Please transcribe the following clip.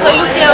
我有点